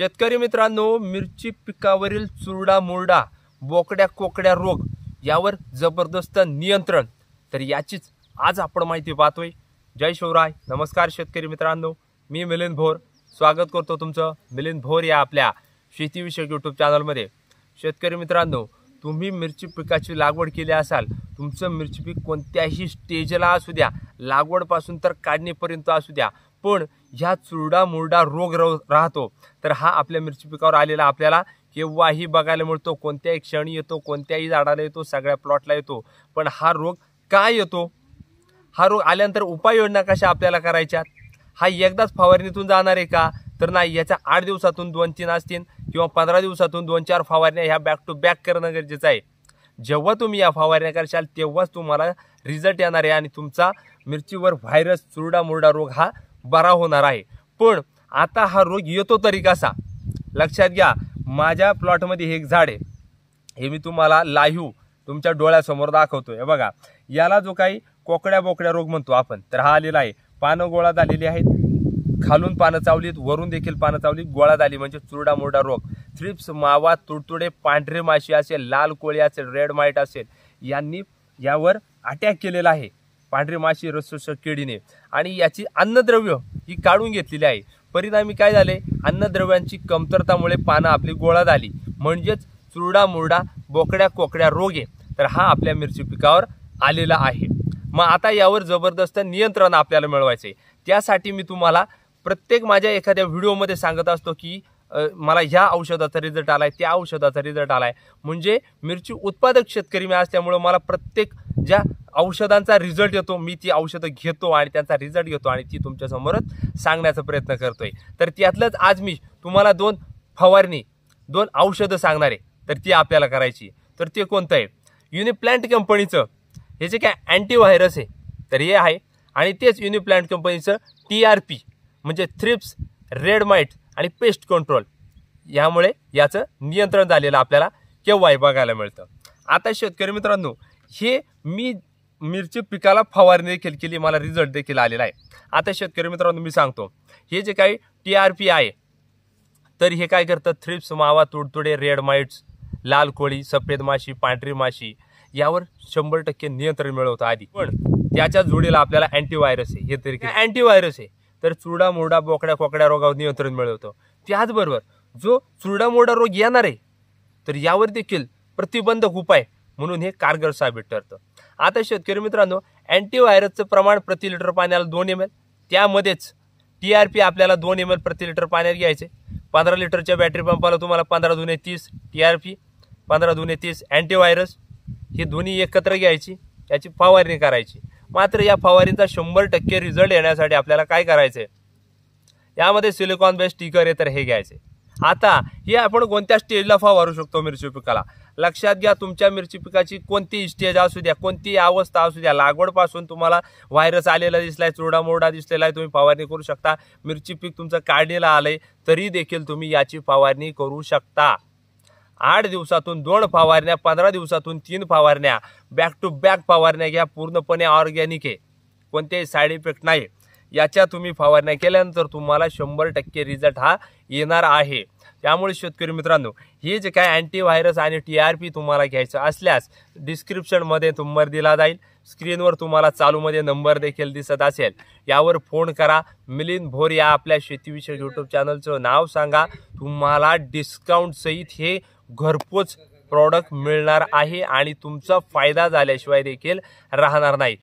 शेतकरी मित्रांनो मिरची पिकावरील चुरडा मुरडा बोकड्या कोकड्या रोग यावर जबरदस्त नियंत्रण. तर याचीच आज आपण माहिती पाहतोय. जय शिवराय. नमस्कार शेतकरी मित्रांनो. मी मिलिंद भोर. स्वागत करतो तुमचं मिलिंद भोर या आपल्या शेतीविषयक यूट्यूब चॅनलमध्ये शेतकरी मित्रांनो तुम्ही मिरची पिकाची लागवड केली असाल तुमचं मिरची पीक कोणत्याही स्टेजला असू द्या लागवडपासून तर काढणीपर्यंत असू द्या पण ह्या चुरडा मुरडा रोग राहतो तर हा आपल्या मिरची पिकावर आलेला आपल्याला केव्हाही बघायला मिळतो कोणत्याही क्षणी येतो कोणत्याही झाडाला येतो सगळ्या प्लॉटला येतो. पण हा रोग का येतो? हा रोग आल्यानंतर उपाययोजना कशा आपल्याला करायच्या? हा एकदाच फवारणीतून जाणार आहे का? तर नाही याच्या आठ दिवसातून दोन तीन असतील किंवा पंधरा दिवसातून दोन चार फवारण्या ह्या बॅक टू बॅक करणं गरजेचं आहे. जेव्हा तुम्ही या फवारण्या करशाल तेव्हाच तुम्हाला रिझल्ट येणार आहे आणि तुमचा मिरचीवर व्हायरस चुरडा मुरडा रोग हा बरा होणार आहे. पण आता हा रोग येतो तरी कसा? लक्षात घ्या माझ्या प्लॉटमध्ये हे एक झाड आहे. हे मी तुम्हाला लाईव्ह तुमच्या डोळ्यासमोर दाखवतोय. हे बघा याला जो काही कोकड्या बोकड्या रोग म्हणतो आपण तर हा आलेला आहे. पानं गोळा झालेली आहेत. खालून पानं चावलीत वरून देखील पानं चावलीत. गोळा झाली म्हणजे चुरडा मुरडा रोग. थ्रिप्स मावा तुडतुडे पांढरे माशी असेल लाल कोळी असेल रेड माईट असेल यांनी यावर अटॅक केलेला आहे. पांढरी माशी रसरस किडीने आणि याची अन्नद्रव्य ही काढून घेतलेली आहे. परिणामी काय झाले? अन्नद्रव्यांची कमतरतामुळे पानं आपली गोळा झाली. म्हणजेच चुरडा मुरडा बोकड्या कोकड्या रोग. आहे तर हा आपल्या मिरची पिकावर आलेला आहे. मग आता यावर जबरदस्त नियंत्रण आपल्याला मिळवायचं आहे त्यासाठी मी तुम्हाला प्रत्येक माझ्या एखाद्या व्हिडिओमध्ये सांगत असतो की मला ह्या औषधाचा रिझल्ट आलाय त्या औषधाचा रिझल्ट आलाय. म्हणजे मिरची उत्पादक शेतकरी मी असल्यामुळं मला प्रत्येक ज्या औषधांचा रिझल्ट येतो मी ती औषधं घेतो आणि त्यांचा रिझल्ट घेतो आणि ती तुमच्यासमोरच सांगण्याचा प्रयत्न करतोय. तर त्यातलंच आज मी तुम्हाला दोन फवारणी दोन औषधं सांगणार आहे. तर ती आपल्याला करायची. तर ते कोणतं आहे? युनिप्लॅन्ट कंपनीचं हे जे काय अँटीव्हायरस आहे तर हे आहे. आणि तेच युनिप्लॅन्ट कंपनीचं टी आर पी म्हणजे थ्रिप्स रेड माइट आणि पेस्ट कंट्रोल यामुळे याचं नियंत्रण झालेलं आपल्याला केव्हाही बघायला मिळतं. आता शेतकरी मित्रांनो हे मी मिरची पिकाला फवारणी देखील केली मला रिझल्ट देखील आलेला आहे. आता शेतकरी मित्रांनो मी सांगतो हे जे काही टी आर पी आहे तर हे काय करतं? थ्रिप्स मावा तुडतुडे रेड माइट्स लाल कोळी सफेद माशी पांढरी माशी यावर शंभर टक्के नियंत्रण मिळवतं आधी. पण त्याच्या जोडीला आपल्याला अँटीव्हायरस आहे. हे तरी अँटीव्हायरस आहे. तर चुरडा मुरडा बोकड्या कोकड्या रोगावर नियंत्रण मिळवतो. त्याचबरोबर जो चुरडा मुरडा रोग येणार आहे तर यावर देखील प्रतिबंधक उपाय म्हणून हे कारगर साबित ठरतं. आता शेतकरी मित्रांनो अँटीव्हायरसचं प्रमाण प्रति लिटर पाण्याला दोन एम एल त्यामध्येच टी आर पी आपल्याला दोन एम एल प्रति लिटर पाण्यात घ्यायचे. पंधरा लिटरच्या बॅटरी पंपाला तुम्हाला पंधरा दुने तीस टी आर पी पंधरा दुने तीस अँटीव्हायरस हे दोन्ही एकत्र घ्यायची याची फवारणी करायची. मात्र या फवारणीचा शंभर टक्के रिझल्ट येण्यासाठी आपल्याला काय करायचे यामध्ये सिलिकॉन बेस्ड स्टिकर आहे तर हे घ्यायचे आता हे आपण कोणत्या स्टेजला फवारू शकतो मिरची पिकाला? लक्षात घ्या तुमच्या मिरची पिकाची कोणती स्टेज असू द्या कोणती अवस्था असू द्या. लागवडपासून तुम्हाला व्हायरस आलेला दिसलाय चुरडामोरडा दिसलेला आहे तुम्ही फवारणी करू शकता. मिरची पीक तुमचं काढलेलं आलंय तरी देखील तुम्ही याची फवारणी करू शकता. आठ दिवसातून दोन फवारण्या पंधरा दिवसातून तीन फवारण्या. बॅक टू बॅक फवारण्या घ्या पूर्णपणे ऑर्गॅनिक आहे. कोणतेही साईड इफेक्ट नाही. याच्या तुम्ही फवारण्या केल्यानंतर तुम्हाला शंभर टक्के रिझल्ट हा येणार आहे. त्यामुळे शेतकरी मित्रांनो हे जे काय अँटीव्हायरस आणि टी आर पी तुम्हाला घ्यायचं असल्यास डिस्क्रिप्शनमध्ये नंबर दिला जाईल. स्क्रीनवर तुम्हाला चालूमध्ये नंबर देखील दिसत असेल. यावर फोन करा. मिलिंद भोर या आपल्या शेतीविषयक यूट्यूब चॅनलचं नाव सांगा. तुम्हाला डिस्काउंटसहित हे घरपोच प्रॉडक्ट मिळणार आहे आणि तुमचा फायदा झाल्याशिवाय देखील राहणार नाही.